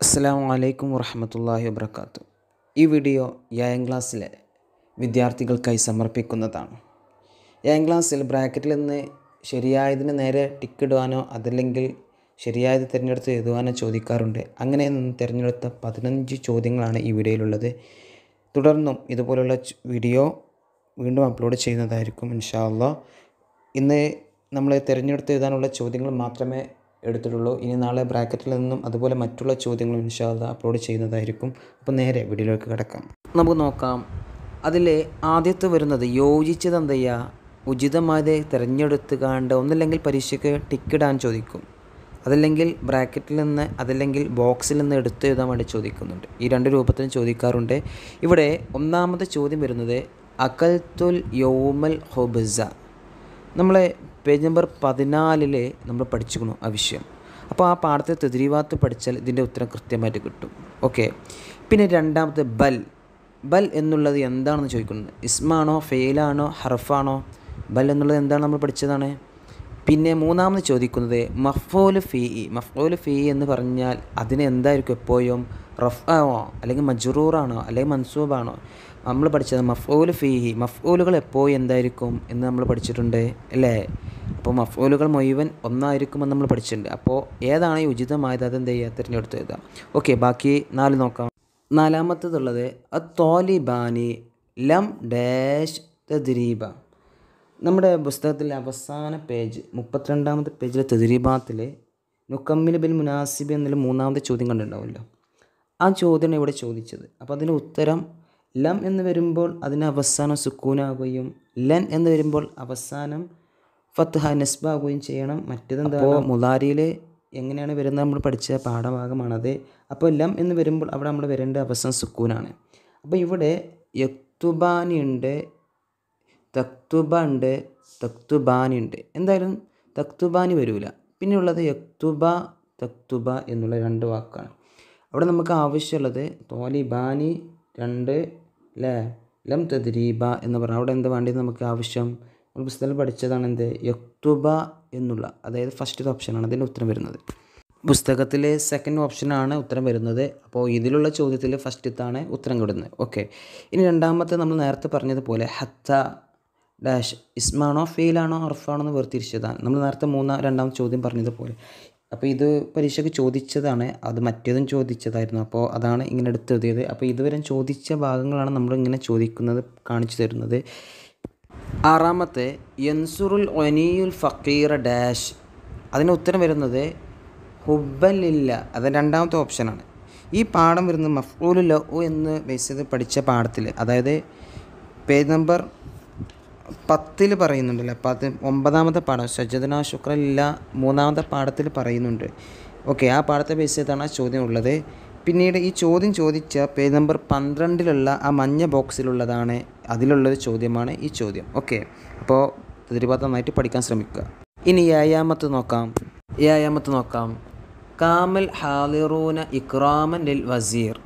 അസ്സാം വലൈക്കും വർഹമത്തല്ലാഹി വബർക്കാത്തു ഈ വീഡിയോ ഏഴാം ക്ലാസ്സിലെ വിദ്യാർത്ഥികൾക്കായി സമർപ്പിക്കുന്നതാണ്. ഏഴാം ക്ലാസ്സിൽ ബ്രാക്കറ്റിൽ നിന്ന് ശരിയായതിന് നേരെ ടിക്ക് ഇടുവാനോ അതല്ലെങ്കിൽ ശരിയായത് തിരഞ്ഞെടുത്ത് എഴുതുവാനോ ചോദിക്കാറുണ്ട്. അങ്ങനെ നിന്ന് തിരഞ്ഞെടുത്ത പതിനഞ്ച് ചോദ്യങ്ങളാണ് ഈ വീഡിയോയിലുള്ളത്. തുടർന്നും ഇതുപോലുള്ള വീഡിയോ വീണ്ടും അപ്ലോഡ് ചെയ്യുന്നതായിരിക്കും ഇൻഷാ ഇന്ന് നമ്മൾ തിരഞ്ഞെടുത്ത് എഴുതാനുള്ള ചോദ്യങ്ങൾ മാത്രമേ എടുത്തിട്ടുള്ളൂ. ഇനി നാളെ ബ്രാക്കറ്റിൽ നിന്നും അതുപോലെ മറ്റുള്ള ചോദ്യങ്ങളും ഇൻഷാല്ല അപ്ലോഡ് ചെയ്യുന്നതായിരിക്കും. അപ്പോൾ നേരെ വീഡിയോയിലേക്ക് കിടക്കാം. നമുക്ക് നോക്കാം. അതിൽ ആദ്യത്തെ വരുന്നത് യോജിച്ചത് എന്ത് ചെയ്യുക ഉചിതമായത് തിരഞ്ഞെടുത്ത് കാണ്ട് ഒന്നില്ലെങ്കിൽ പരീക്ഷയ്ക്ക് ടിക്കിടാൻ ചോദിക്കും. അതല്ലെങ്കിൽ ബ്രാക്കറ്റിൽ നിന്ന് അതല്ലെങ്കിൽ ബോക്സിൽ നിന്ന് എടുത്ത് എഴുതാൻ വേണ്ടി ചോദിക്കുന്നുണ്ട്. ഈ രണ്ട് രൂപത്തിലും ചോദിക്കാറുണ്ട്. ഇവിടെ ഒന്നാമത്തെ ചോദ്യം വരുന്നത് അകൽത്തുൽ യൗമൽ ഹൊബിസ. നമ്മളെ പേജ് നമ്പർ പതിനാലിൽ നമ്മൾ പഠിച്ചിരിക്കണു ആ വിഷയം. അപ്പോൾ ആ പാഠത്തെ തെതിരിവാത്ത് പഠിച്ചാൽ ഇതിന്റെ ഉത്തരം കൃത്യമായിട്ട് കിട്ടും. ഓക്കെ. പിന്നെ രണ്ടാമത്തെ ബൽ. ബൽ എന്നുള്ളത് എന്താണെന്ന് ചോദിക്കുന്നത് ഇസ്മാണോ ഫെയിലാണോ ഹർഫാണോ? ബൽ എന്നുള്ളത് എന്താണ് നമ്മൾ പഠിച്ചതാണ്? പിന്നെ മൂന്നാമത് ചോദിക്കുന്നത് മഫോൽ ഫീ മഫോൽ ഫീ എന്ന് പറഞ്ഞാൽ അതിന് എന്തായിരിക്കും എപ്പോഴും? റഫ് ആണോ അല്ലെങ്കിൽ മജറൂറാണോ അല്ലെങ്കിൽ മൻസൂബാണോ? നമ്മൾ പഠിച്ചത് മഫ്ഊൽ ഫീഹി മഫോലുകൾ എപ്പോൾ എന്തായിരിക്കും എന്ന് നമ്മൾ പഠിച്ചിട്ടുണ്ട് അല്ലേ? അപ്പോൾ മഫോലുകൾ മുഴുവൻ ഒന്നായിരിക്കുമെന്ന് നമ്മൾ പഠിച്ചിട്ടുണ്ട്. അപ്പോൾ ഏതാണ് ഉചിതമായത്? അതെന്ത് ചെയ്യുക? തിരഞ്ഞെടുത്ത് എഴുതാം. ഓക്കെ ബാക്കി നാല് നോക്കാം. നാലാമത്തതുള്ളത് അത്തോലിബാനി ലം ഡാഷ് തദ്രീബ. നമ്മുടെ പുസ്തകത്തിലെ അവസാന പേജ് മുപ്പത്തിരണ്ടാമത്തെ പേജിലെ തദ്രീബാത്തിൽ നുക്കമ്മിൽ ബിൽ മുനാസിബ് എന്നുള്ള മൂന്നാമത്തെ ചോദ്യം കണ്ടിട്ടുണ്ടാവുമല്ലോ. ആ ചോദ്യമാണ് ഇവിടെ ചോദിച്ചത്. അപ്പോൾ അതിന് ഉത്തരം ലം എന്ന് വരുമ്പോൾ അതിന് അവസാനം സുക്കൂനാവുകയും ലൻ എന്ന് വരുമ്പോൾ അവസാനം ഫത്ത്ഹ നസ്ബാവുകയും ചെയ്യണം. മറ്റേതെന്താ മുലാരിയിൽ എങ്ങനെയാണ് വരുന്നത് നമ്മൾ പഠിച്ച പാഠഭാഗമാണത്. അപ്പോൾ ലം എന്ന് വരുമ്പോൾ അവിടെ നമ്മൾ വരേണ്ട അവസാനം സുക്കൂനാണ്. അപ്പോൾ ഇവിടെ യക്തുബാനി ഉണ്ട് തക്തുബ ഉണ്ട് തക്തുബാനി ഉണ്ട്. എന്തായാലും തക്തുബാനി വരൂല. പിന്നെയുള്ളത് യക്തുബ തക്തുബ എന്നുള്ള രണ്ട് വാക്കാണ്. അവിടെ നമുക്ക് ആവശ്യമുള്ളത് തോലിബാനി രണ്ട് അല്ലേ ലം തദ്രീബ എന്ന് പറഞ്ഞാൽ അവിടെ എന്താ വേണ്ടത് നമുക്ക് ആവശ്യം? നമ്മൾ പുസ്തകത്തിൽ പഠിച്ചതാണ് എന്ത്? യക്തുബ എന്നുള്ള. അതായത് ഫസ്റ്റ് ഓപ്ഷനാണ് അതിന്റെ ഉത്തരം വരുന്നത്. പുസ്തകത്തിലെ സെക്കൻഡ് ഓപ്ഷനാണ് ഉത്തരം വരുന്നത്. അപ്പോൾ ഇതിലുള്ള ചോദ്യത്തിൽ ഫസ്റ്റത്താണ് ഉത്തരം കിടുന്നത് ഓക്കെ ഇനി രണ്ടാമത്തെ നമ്മൾ നേരത്തെ പറഞ്ഞതുപോലെ ഹത്ത ഡാഷ്. ഇസ്മാണോ ഫെയിലാണോ അർഫാണോ എന്ന് വേർതിരിച്ചതാണ്. നമ്മൾ നേരത്തെ മൂന്നാം രണ്ടാമത്തെ ചോദ്യം പറഞ്ഞതുപോലെ. അപ്പോൾ ഇത് പരീക്ഷയ്ക്ക് ചോദിച്ചതാണ് അത് മറ്റേതും ചോദിച്ചതായിരുന്നു. അപ്പോൾ അതാണ് ഇങ്ങനെ എടുത്തെഴുതിയത്. അപ്പോൾ ഇതുവരെ ചോദിച്ച ഭാഗങ്ങളാണ് നമ്മൾ ഇങ്ങനെ ചോദിക്കുന്നത് കാണിച്ചു തരുന്നത്. ആറാമത്തെ യൻസുറുൽ ഒനിയുൽ ഫക്കീർ ഡാഷ് അതിന് ഉത്തരം വരുന്നത് ഹുബലില്ല അത് രണ്ടാമത്തെ ഓപ്ഷനാണ്. ഈ പാഠം വരുന്നത് മഫ്റൂൽ ലഹു എന്ന് ബേസ് ചെയ്ത് പഠിച്ച പാഠത്തിൽ അതായത് പേജ് നമ്പർ പത്തിൽ പറയുന്നുണ്ടല്ലോ? പത്ത് ഒമ്പതാമത്തെ പാഠം. സജ്ജദന ശുക്രല്ല മൂന്നാമത്തെ പാഠത്തിൽ പറയുന്നുണ്ട്. ഓക്കെ ആ പാഠത്തെ ബേസ് ചെയ്താണ് ആ ചോദ്യം ഉള്ളത്. പിന്നീട് ഈ ചോദ്യം ചോദിച്ച പേജ് നമ്പർ പന്ത്രണ്ടിലുള്ള ആ മഞ്ഞ ബോക്സിലുള്ളതാണ് അതിലുള്ളൊരു ചോദ്യമാണ് ഈ ചോദ്യം. ഓക്കെ അപ്പോൾ തിരുപാത്ത നന്നായിട്ട് പഠിക്കാൻ ശ്രമിക്കുക. ഇനി വ്യായാമത്ത് നോക്കാം. വ്യായാമത്ത് നോക്കാം. കാമൽ ഹാലിറൂന ഇക്രാമൻ ലിൽ വസീർ.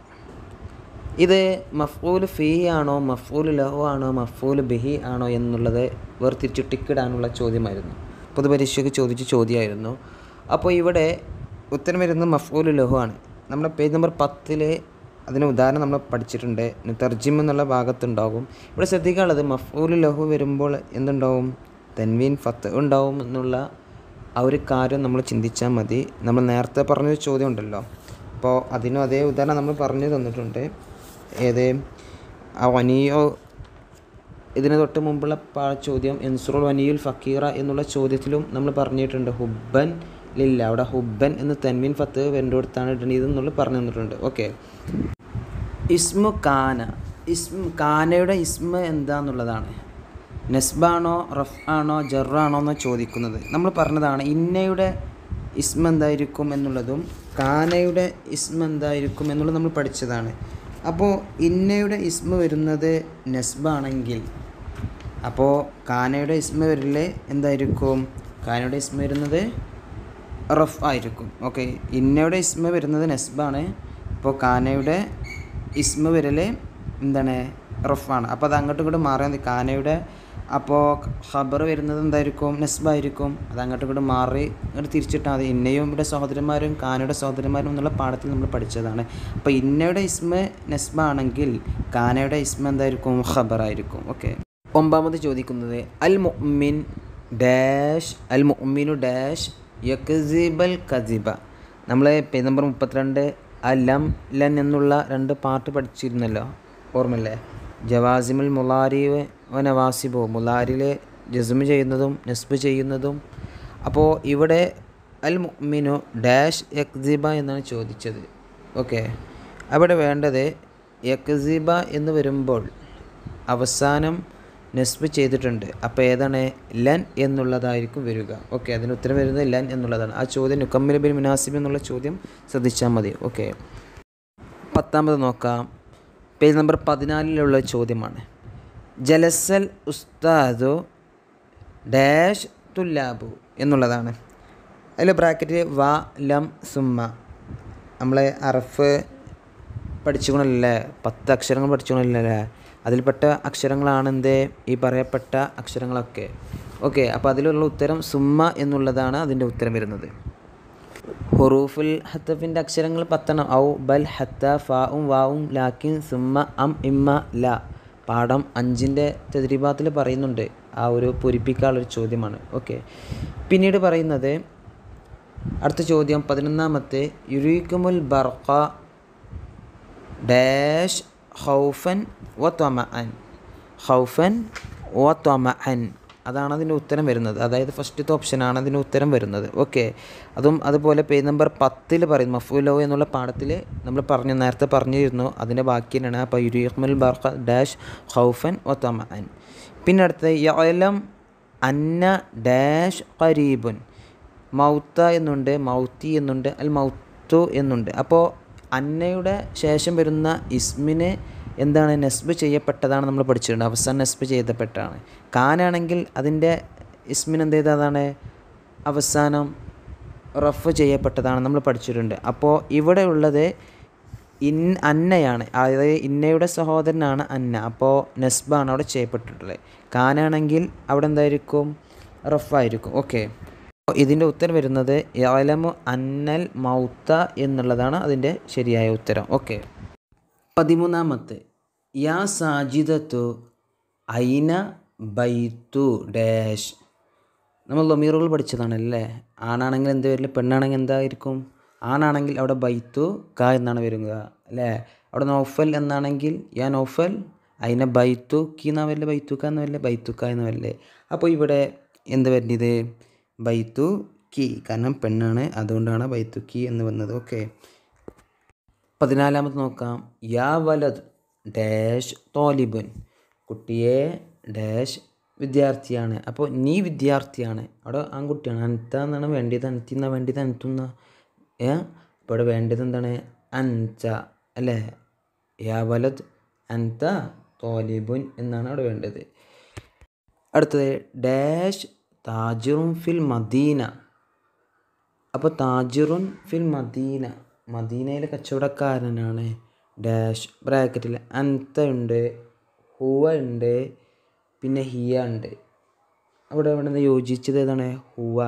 ഇത് മഫൂൽ ഫീ ആണോ മഫൂൽ ലഹു ആണോ മഫൂൽ ബിഹി ആണോ എന്നുള്ളത് വേർതിരിച്ച് ടിക്കിടാനുള്ള ചോദ്യമായിരുന്നു. പൊതുപരീക്ഷയ്ക്ക് ചോദിച്ച ചോദ്യമായിരുന്നു. അപ്പോൾ ഇവിടെ ഉത്തരം വരുന്നത് മഫൂൽ ലഹു ആണ്. നമ്മുടെ പേജ് നമ്പർ പത്തിൽ അതിന് ഉദാഹരണം നമ്മൾ പഠിച്ചിട്ടുണ്ട്. തർജിം എന്നുള്ള ഭാഗത്തുണ്ടാകും. ഇവിടെ ശ്രദ്ധിക്കാനുള്ളത് മഫൂൽ ലഹു വരുമ്പോൾ എന്തുണ്ടാവും? തൻവീൻ ഫത്ത് ഉണ്ടാവും എന്നുള്ള ആ ഒരു കാര്യം നമ്മൾ ചിന്തിച്ചാൽ മതി. നമ്മൾ നേരത്തെ പറഞ്ഞൊരു ചോദ്യം ഉണ്ടല്ലോ. അപ്പോൾ അതിനും അതേ ഉദാഹരണം നമ്മൾ പറഞ്ഞു തന്നിട്ടുണ്ട്. ഏത്? ആ വനിയോ ഇതിന് തൊട്ട് മുമ്പുള്ള പാ ചോദ്യം എൻസുറുൽ വനിയുൽ ഫക്കീറ എന്നുള്ള ചോദ്യത്തിലും നമ്മൾ പറഞ്ഞിട്ടുണ്ട്. ഹുബൻ ലില്ല. അവിടെ ഹുബൻ എന്ന് തൻമീൻ ഫത്ത് വരേണ്ട കൊടുത്താണ് ഇടേണ്ടത് എന്നുള്ളത് പറഞ്ഞു തന്നിട്ടുണ്ട്. ഓക്കെ. ഇസ്മു കാന ഇസ്മ കാനയുടെ ഇസ്മ എന്താന്നുള്ളതാണ്. നെസ്ബാണോ റഫ് ആണോ ജറാണോ എന്ന് ചോദിക്കുന്നത്. നമ്മൾ പറഞ്ഞതാണ് ഇന്നയുടെ ഇസ്മ എന്തായിരിക്കും എന്നുള്ളതും കാനയുടെ ഇസ്മ എന്തായിരിക്കും എന്നുള്ളത് നമ്മൾ പഠിച്ചതാണ്. അപ്പോൾ ഇന്നയുടെ ഇസ്മ വരുന്നത് നെസ്ബാണെങ്കിൽ. അപ്പോൾ കാനയുടെ ഇസ്മ വരില്ലേ എന്തായിരിക്കും? കാനയുടെ ഇസ്മ വരുന്നത് റഫ് ആയിരിക്കും. ഓക്കെ ഇന്നയുടെ ഇസ്മ വരുന്നത് നെസ്ബാണ്. അപ്പോൾ കാനയുടെ ഇസ്മ വരൽ എന്താണ്? റഫാണ്. അപ്പോൾ അത് അങ്ങോട്ടും ഇങ്ങോട്ടും മാറിയാൽ മതി. കാനയുടെ അപ്പോൾ ഖബർ വരുന്നത് എന്തായിരിക്കും? നെസ്ബായിരിക്കും അത് അങ്ങോട്ടും ഇങ്ങോട്ട് മാറി ഇങ്ങോട്ട് തിരിച്ചിട്ടാൽ മതി. ഇന്നയും ഇവിടെ സഹോദരന്മാരും കാനയുടെ സഹോദരന്മാരും എന്നുള്ള പാഠത്തിൽ നമ്മൾ പഠിച്ചതാണ്. അപ്പോൾ ഇന്നയുടെ ഇസ്മ നെസ്ബാണെങ്കിൽ കാനയുടെ ഇസ്മ എന്തായിരിക്കും? ഖബറായിരിക്കും ഓക്കെ. ഒമ്പാമത് ചോദിക്കുന്നത് അൽ മുഅ്മിൻ ഡാഷ് അൽ മുഅ്മിനു ഡാഷ് യക്സിബൽ കസിബ. നമ്മൾ പേജ് നമ്പർ മുപ്പത്തിരണ്ട് അലം ലൻ എന്നുള്ള രണ്ട് പാർട്ട് പഠിച്ചിരുന്നല്ലോ. ഓർമ്മല്ലേ ജവാസിമുൽ മുലാരി നവാസിബോ മുലാരിലെ ജസ്മ് ചെയ്യുന്നതും നസ്ബ് ചെയ്യുന്നതും. അപ്പോൾ ഇവിടെ അൽ മുഅ്മിനു ഡാഷ് യക്സിബ എന്നാണ് ചോദിച്ചത്. ഓക്കെ. അവിടെ വേണ്ടത് യക്സിബ എന്ന് വരുമ്പോൾ അവസാനം നെസ്ബ് ചെയ്തിട്ടുണ്ട്. അപ്പോൾ ഏതാണ്? ലൻ എന്നുള്ളതായിരിക്കും വരിക. ഓക്കെ അതിന് ഉത്തരം വരുന്നത് ലൻ എന്നുള്ളതാണ്. ആ ചോദ്യം നുക്കമ്മിൽ ബിൻ മുനാസിബ് എന്നുള്ള ചോദ്യം ശ്രദ്ധിച്ചാൽ മതി. ഓക്കെ. പത്താമത് നോക്കാം. പേജ് നമ്പർ പതിനാലിലുള്ള ചോദ്യമാണ്. ജലസൽ ഉസ്താദു ഡാഷ് തുല്ലാബു എന്നുള്ളതാണ്. അതിൽ ബ്രാക്കറ്റ് വ ലം സുമ്മ. നമ്മളെ അറഫ് പഠിച്ചുകൊണ്ടല്ലേ പത്ത് അക്ഷരങ്ങൾ പഠിച്ചുകൊണ്ടല്ലേ അതിൽപ്പെട്ട അക്ഷരങ്ങളാണ് എന്ത്? ഈ പറയപ്പെട്ട അക്ഷരങ്ങളൊക്കെ. ഓക്കെ അപ്പോൾ അതിലുള്ള ഉത്തരം സുമ്മ എന്നുള്ളതാണ് അതിന്റെ ഉത്തരം വരുന്നത്. ഹുറൂഫുൽ ഹത്തഫിന്റെ അക്ഷരങ്ങൾ പത്തെണ്ണം ഔ ബൽ ഹത്ത ഫാവും വാവും ലാക്കിൻ സുമ്മ അം ഇമ്മ ല. പാഠം അഞ്ചിന്റെ തെദ്രീബാത്തിൽ പറയുന്നുണ്ട്. ആ ഒരു പൂരിപ്പിക്കാനുള്ളൊരു ചോദ്യമാണ്. ഓക്കെ പിന്നീട് പറയുന്നത് അടുത്ത ചോദ്യം പതിനൊന്നാമത്തെ യുരീക്കുമുൽ ബർഖ ഡാഷ് ഹൗഫൻ വ ത്വമഅൻ. ഹൗഫൻ വ ത്വമഅൻ. അതാണ് അതിന്റെ ഉത്തരം വരുന്നത്. അതായത് ഫസ്റ്റത്തെ ഓപ്ഷനാണ് അതിന്റെ ഉത്തരം വരുന്നത്. ഓക്കെ അതും അതുപോലെ പേജ് നമ്പർ പത്തിൽ പറയുന്നു. മഫുലോ എന്നുള്ള പാഠത്തിൽ നമ്മൾ പറഞ്ഞു നേരത്തെ പറഞ്ഞിരുന്നു. അതിന്റെ ബാക്കി തന്നെയാണ്. അപ്പോൾ യുരീഖ്മുൽ ബർഖ ഡാഷ് ഹൗഫൻ ഒത്തമൻ പിന്നെ അടുത്ത യലം അന്ന ഡാഷ് ഖരീബുൻ. മൗത്ത എന്നുണ്ട് മൗത്തി എന്നുണ്ട് അൽ മൗത്തു എന്നുണ്ട്. അപ്പോൾ അന്നയുടെ ശേഷം വരുന്ന ഇസ്മിന് എന്താണ് നെസ്ബ് ചെയ്യപ്പെട്ടതാണ് നമ്മൾ പഠിച്ചിട്ടുണ്ട്. അവസാനം നെസ്ബ് ചെയ്തപ്പെട്ടാണ്. കാനാണെങ്കിൽ അതിന്റെ ഇസ്മിൻ എന്ത് ചെയ്തതാണ് അവസാനം റഫ് ചെയ്യപ്പെട്ടതാണ് നമ്മൾ പഠിച്ചിട്ടുണ്ട്. അപ്പോൾ ഇവിടെ ഉള്ളത് ഇൻ അന്നയാണ്. അതായത് ഇന്നയുടെ സഹോദരനാണ് അന്ന. അപ്പോൾ നെസ്ബാണ് അവിടെ ചെയ്യപ്പെട്ടിട്ടുള്ളത്. കാനാണെങ്കിൽ അവിടെ എന്തായിരിക്കും? റഫായിരിക്കും ഓക്കെ. ഇതിന്റെ ഉത്തരം വരുന്നത് യലമു അന്നൽ മൗത്ത എന്നുള്ളതാണ് അതിന്റെ ശരിയായ ഉത്തരം. ഓക്കെ. പതിമൂന്നാമത്തെ. യാ സാജിദത്തു ഐന ബൈത്തു ഡാഷ്. നമ്മൾ ലൊമീറുകൾ പഠിച്ചതാണല്ലേ? ആണാണെങ്കിൽ എന്ത് വരില്ല പെണ്ണാണെങ്കിൽ എന്തായിരിക്കും? ആണാണെങ്കിൽ അവിടെ ബൈത്തു ക എന്നാണ് വരുക അല്ലേ? അവിടെ നോഫൽ എന്നാണെങ്കിൽ യാ നോഫൽ അതിനെ ബൈത്തു കി എന്നാ വരില്ല? ബൈത്തു ക എന്ന് വരില്ല? ബൈത്തു ക എന്ന് വരില്ലേ? അപ്പോൾ ഇവിടെ എന്ത് വരുന്നത്? ബൈത്തു കി. കാരണം പെണ്ണാണ് അതുകൊണ്ടാണ് ബൈത്തു കി എന്ന് വന്നത്. ഓക്കെ. പതിനാലാമത് നോക്കാം. യാ വലത് ഡാഷ് തോലിബുൻ. കുട്ടിയെ ഡാഷ് വിദ്യാർത്ഥിയാണ്. അപ്പോൾ നീ വിദ്യാർത്ഥിയാണ്. അവിടെ ആൺകുട്ടിയാണ്. അനത്ത എന്നാണ് വേണ്ടിയത് അനത്തി എന്നാ വേണ്ടത്. അനത്തുന്ന ഏ? അപ്പോൾ ഇവിടെ വേണ്ടത് എന്താണ്? അൻച. അല്ലേ? യാ വലത് അൻത തോലിബുൻ എന്നാണ് അവിടെ വേണ്ടത്. അടുത്തത് ഡാഷ് താജിറും ഫിൽ മദീന. അപ്പോൾ താജിറുൻ ഫിൽ മദീന. മദീനയിലെ കച്ചവടക്കാരനാണ് ഡാഷ് ബ്രാക്കറ്റിൽ അൻത ഉണ്ട് ഹുവ ഉണ്ട് പിന്നെ ഹിയ ഉണ്ട്. അവിടെ അവിടെ നിന്ന് യോജിച്ചത് ഏതാണ്? ഹുവ.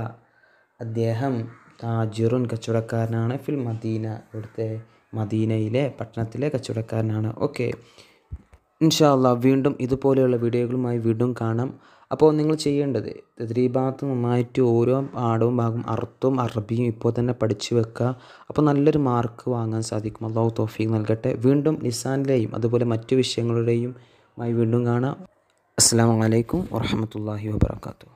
അദ്ദേഹം താജിറുൻ കച്ചവടക്കാരനാണ് ഫിൽ മദീന ഇവിടുത്തെ മദീനയിലെ പട്ടണത്തിലെ കച്ചവടക്കാരനാണ്. ഓക്കെ. ഇൻഷാല്ല വീണ്ടും ഇതുപോലെയുള്ള വീഡിയോകളുമായി വീണ്ടും കാണാം. അപ്പോൾ നിങ്ങൾ ചെയ്യേണ്ടത് തദ്രീഭാഗത്ത് നന്നായിട്ട് ഓരോ പാഠവും ഭാഗം അർത്ഥവും അറബിയും ഇപ്പോൾ തന്നെ പഠിച്ചു വെക്കുക. അപ്പോൾ നല്ലൊരു മാർക്ക് വാങ്ങാൻ സാധിക്കും. അള്ളാഹു തോഫീക്ക് നൽകട്ടെ. വീണ്ടും നിസാനിലെയും അതുപോലെ മറ്റു വിഷയങ്ങളുടെയും ആയി വീണ്ടും കാണാം. അസ്സാം വലൈക്കും വാഹമത്തല്ലാഹി വാബർക്കാത്തു